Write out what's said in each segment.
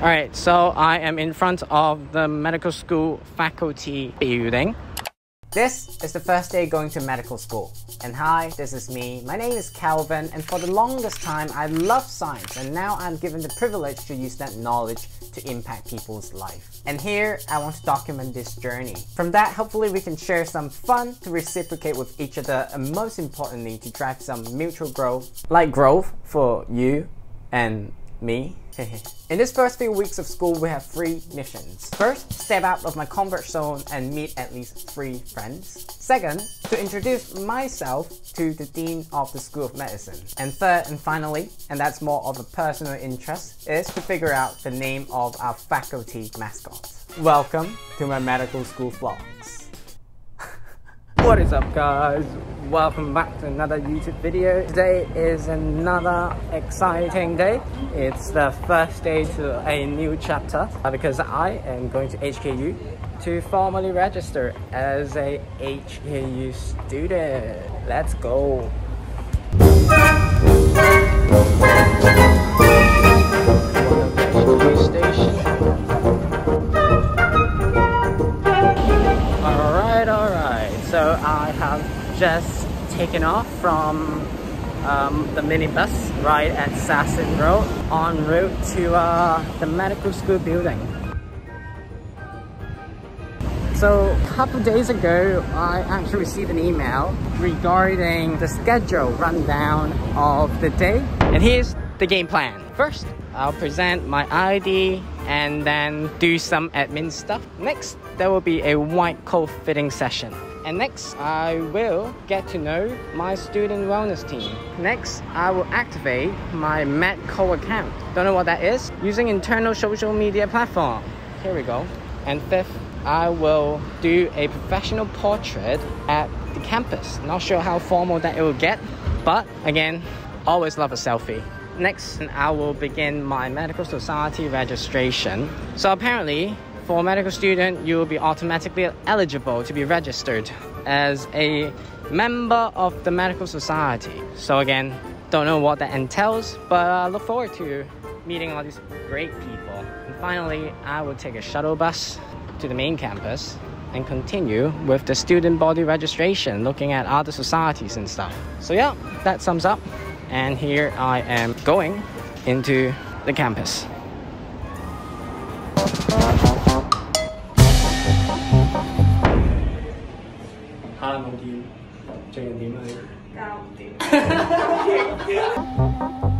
Alright, so I am in front of the medical school faculty building. This is the first day going to medical school. And hi, this is me. My name is Calvin, and for the longest time, I loved science, and now I'm given the privilege to use that knowledge to impact people's life. And here, I want to document this journey. From that, hopefully we can share some fun to reciprocate with each other, and most importantly, to drive some mutual growth, like growth for you and me. In this first few weeks of school, we have three missions. First, step out of my comfort zone and meet at least three friends. Second, to introduce myself to the Dean of the School of Medicine. And third and finally, and that's more of a personal interest, is to figure out the name of our faculty mascot. Welcome to my medical school vlogs. What is up guys? Welcome back to another YouTube video. Today is another exciting day. It's the first day to a new chapter uh, because I am going to HKU to formally register as a HKU student. Let's go! Just taken off from um, the minibus ride at Sassoon Road en route to uh, the medical school building. So a couple days ago, I actually received an email regarding the schedule rundown of the day. And here's the game plan. First, I'll present my ID and then do some admin stuff. Next, there will be a white coat fitting session. And next, I will get to know my student wellness team. Next, I will activate my MedCo account. Don't know what that is? Using internal social media platform. Here we go. And fifth, I will do a professional portrait at the campus. Not sure how formal that it will get, but again, always love a selfie. Next, I will begin my medical society registration. So apparently, for a medical student, you will be automatically eligible to be registered as a member of the medical society. So again, don't know what that entails, but I look forward to meeting all these great people. And finally, I will take a shuttle bus to the main campus and continue with the student body registration, looking at other societies and stuff. So yeah, that sums up. And here I am going into the campus. 哈冇掂，最近點啊？搞唔掂。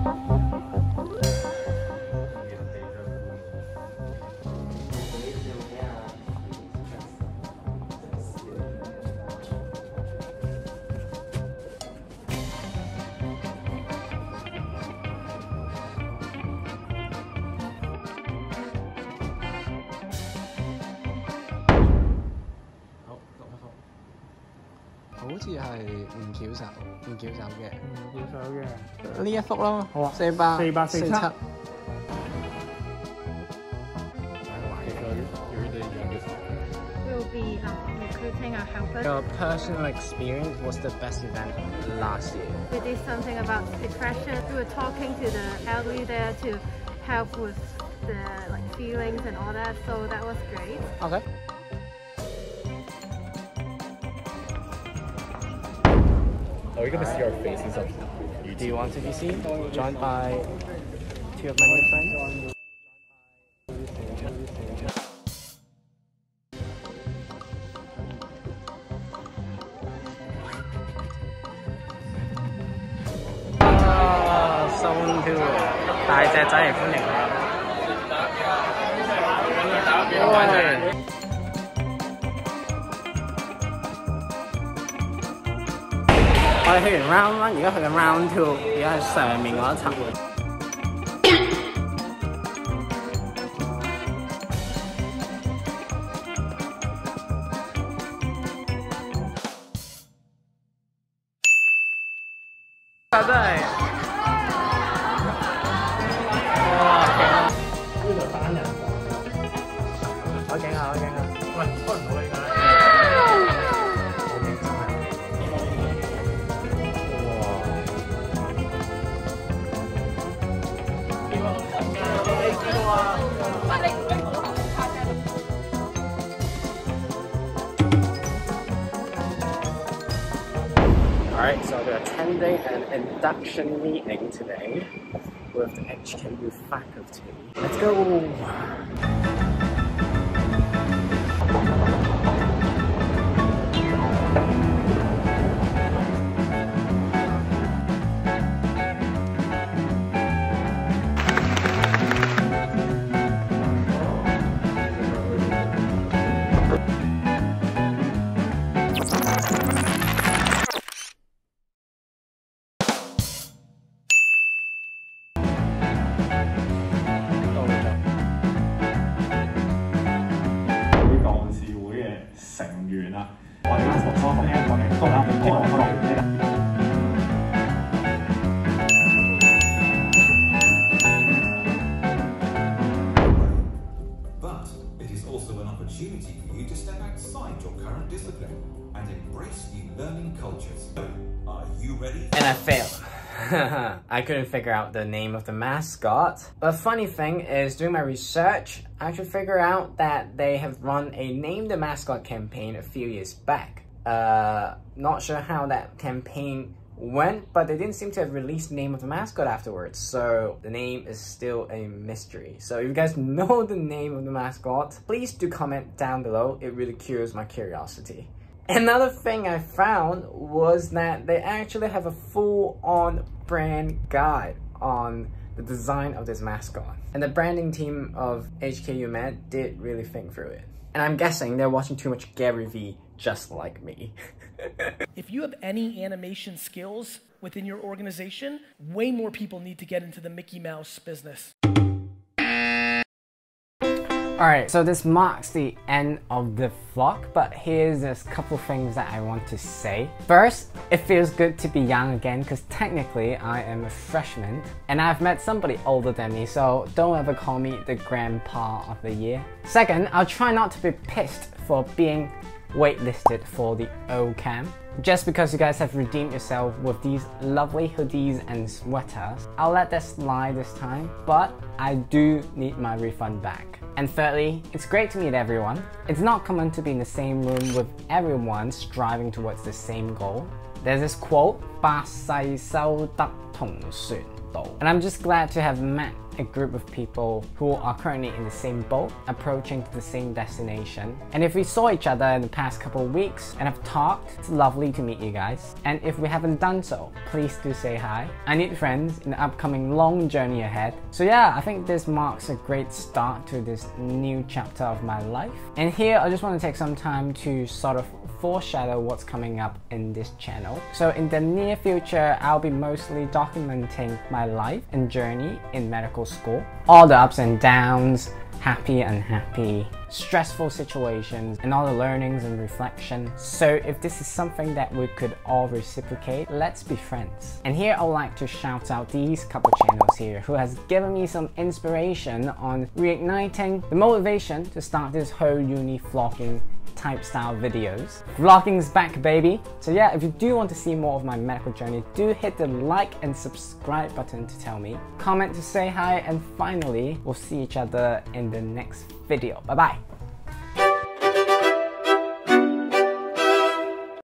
好似系唔翘手，唔翘手嘅，唔翘手嘅。呢一幅咯，好啊，四百四百四七。We'll be um, recruiting a helper. Your personal experience was the best event last year. We did something about depression. We were talking to the elderly there to help with the like feelings and all that. So that was great. Okay. Are we gonna see our faces on YouTube? Do you want to be seen? Joined by two of my new friends? Oh, someone who 大只仔嚟欢迎你。 我哋去完 round one，而家去緊 round two，而家係上面嗰一層。 Alright, so I'm attending an induction meeting today with the HKU faculty. Let's go! 原啦，我哋咧就装呢一套咧，一套啦，一。And embrace new learning cultures. Are you ready? And I failed. I couldn't figure out the name of the mascot. But funny thing is, doing my research, I actually figured out that they have run a Name the Mascot campaign a few years back. Uh, not sure how that campaign went, but they didn't seem to have released name of the mascot afterwards, so the name is still a mystery. So if you guys know the name of the mascot, please do comment down below. It really cures my curiosity. Another thing I found was that they actually have a full-on brand guide on the design of this mascot. And the branding team of HKU Med did really think through it. And I'm guessing they're watching too much Gary Vee just like me. If you have any animation skills within your organization, way more people need to get into the Mickey Mouse business. Alright, so this marks the end of the vlog, but here's a couple things that I want to say. First, it feels good to be young again because technically I am a freshman and I've met somebody older than me, so don't ever call me the grandpa of the year. Second, I'll try not to be pissed for being waitlisted for the O'Camp. Just because you guys have redeemed yourself with these lovely hoodies and sweaters, I'll let that slide this time, but I do need my refund back. And thirdly, it's great to meet everyone. It's not common to be in the same room with everyone striving towards the same goal. There's this quote, 百世修得同船渡. And I'm just glad to have met a group of people who are currently in the same boat, approaching to the same destination. And if we saw each other in the past couple of weeks and have talked, it's lovely to meet you guys. And if we haven't done so, please do say hi. I need friends in the upcoming long journey ahead. So yeah, I think this marks a great start to this new chapter of my life. And here, I just want to take some time to sort of foreshadow what's coming up in this channel. So in the near future, I'll be mostly documenting my life and journey in medical school. All the ups and downs, happy, and unhappy, stressful situations, and all the learnings and reflection. So if this is something that we could all reciprocate, let's be friends. And here I'd like to shout out these couple channels here who has given me some inspiration on reigniting the motivation to start this whole uni vlogging type style videos. Vlogging's back baby! So yeah, if you do want to see more of my medical journey, do hit the like and subscribe button to tell me. Comment to say hi and finally, we'll see each other in the next video. Bye bye!